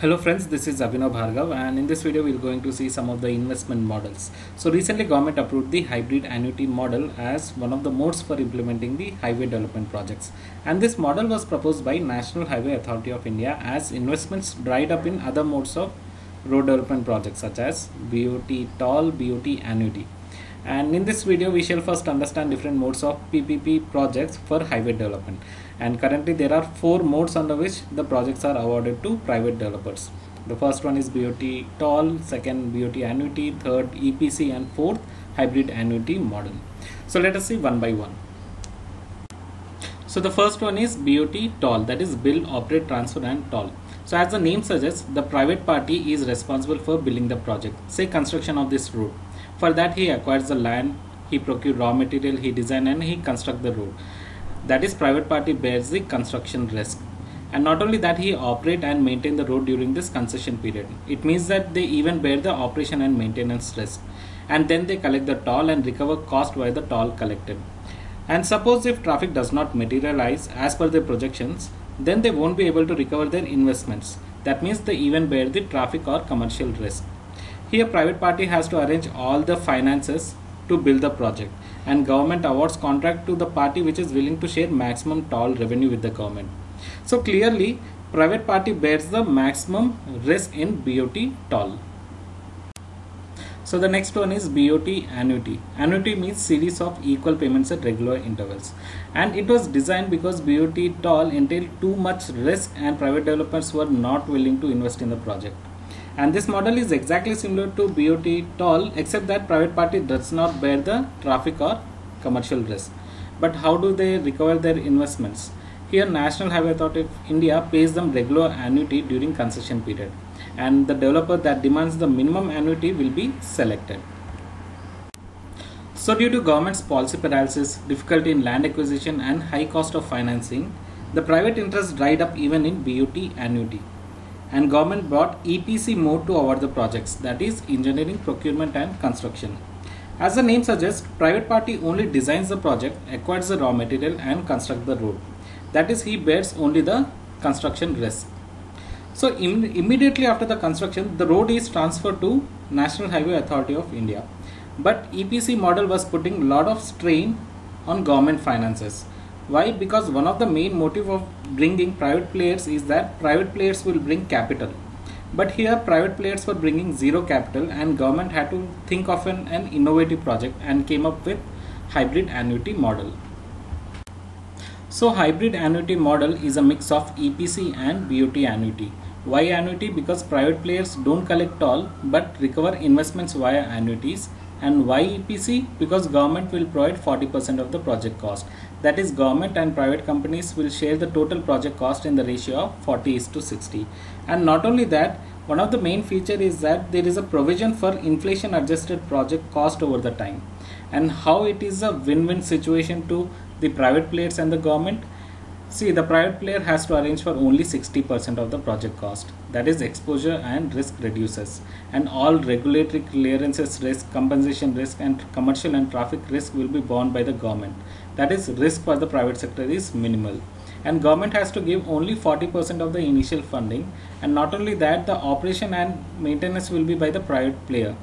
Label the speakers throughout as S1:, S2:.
S1: Hello friends, this is Abhinav Bhargav and in this video we're going to see some of the investment models. So recently government approved the hybrid annuity model as one of the modes for implementing the highway development projects. And this model was proposed by National Highway Authority of India as investments dried up in other modes of road development projects such as BOT toll, BOT annuity. And in this video we shall first understand different modes of PPP projects for highway development. And currently there are four modes under which the projects are awarded to private developers. The first one is BOT toll second BOT annuity third EPC and fourth hybrid annuity model. So let us see one by one. So the first one is BOT toll that is build operate transfer and toll so as the name suggests the private party is responsible for building the project. Say construction of this road for that he acquires the land he procure raw material he design and he construct the road. That is private party bears the construction risk. And not only that he operate and maintain the road during this concession period. It means that they even bear the operation and maintenance risk. And then they collect the toll and recover cost by the toll collected. And suppose if traffic does not materialize as per their projections then they won't be able to recover their investments. That means they even bear the traffic or commercial risk here private party has to arrange all the finances to build the project and government awards contract to the party which is willing to share maximum toll revenue with the government. So clearly private party bears the maximum risk in BOT toll. So the next one is BOT annuity. Annuity means series of equal payments at regular intervals. And it was designed because BOT toll entailed too much risk and private developers were not willing to invest in the project and this model is exactly similar to BOT toll except that private party does not bear the traffic or commercial risk. But how do they recover their investments? Here National Highway Authority of India pays them regular annuity during concession period and the developer that demands the minimum annuity will be selected. So due to government's policy paralysis, difficulty in land acquisition and high cost of financing, the private interest dried up even in BOT annuity and government brought EPC mode to award the projects that is engineering, procurement and construction. As the name suggests, private party only designs the project, acquires the raw material and construct the road. That is he bears only the construction risk. So Im immediately after the construction, the road is transferred to National Highway Authority of India. But EPC model was putting a lot of strain on government finances why? Because one of the main motive of bringing private players is that private players will bring capital. But here private players were bringing zero capital and government had to think of an, an innovative project and came up with hybrid annuity model. So hybrid annuity model is a mix of EPC and BOT annuity. Why annuity? Because private players don't collect toll but recover investments via annuities. And why EPC because government will provide 40% of the project cost that is government and private companies will share the total project cost in the ratio of 40 is to 60 and not only that one of the main feature is that there is a provision for inflation adjusted project cost over the time and how it is a win-win situation to the private players and the government See, the private player has to arrange for only 60% of the project cost. That is exposure and risk reduces. And all regulatory clearances risk, compensation risk and commercial and traffic risk will be borne by the government. That is risk for the private sector is minimal. And government has to give only 40% of the initial funding. And not only that, the operation and maintenance will be by the private player.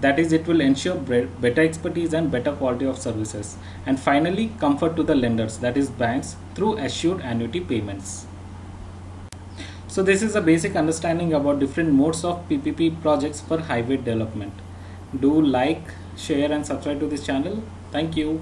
S1: That is it will ensure better expertise and better quality of services. And finally comfort to the lenders that is banks through assured annuity payments. So this is a basic understanding about different modes of ppp projects for highway development. Do like share and subscribe to this channel. Thank you